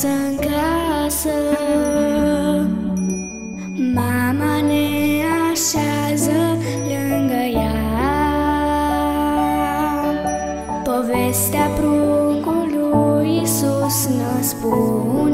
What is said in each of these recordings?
acasă în casă. Mama ne așează lângă ea. Povestea pruncului Iisus ne spune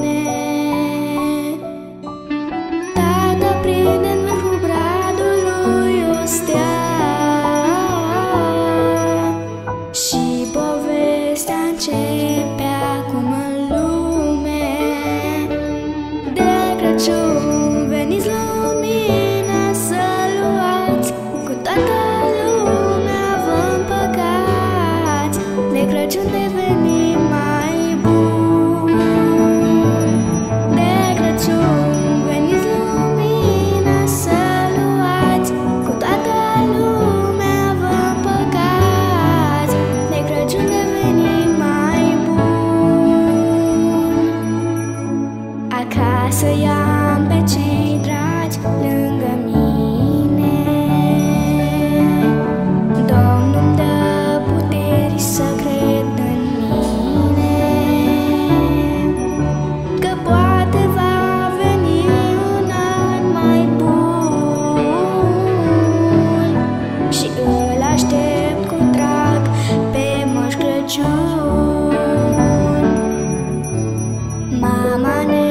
Mama ne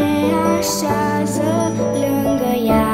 așează lângă ea.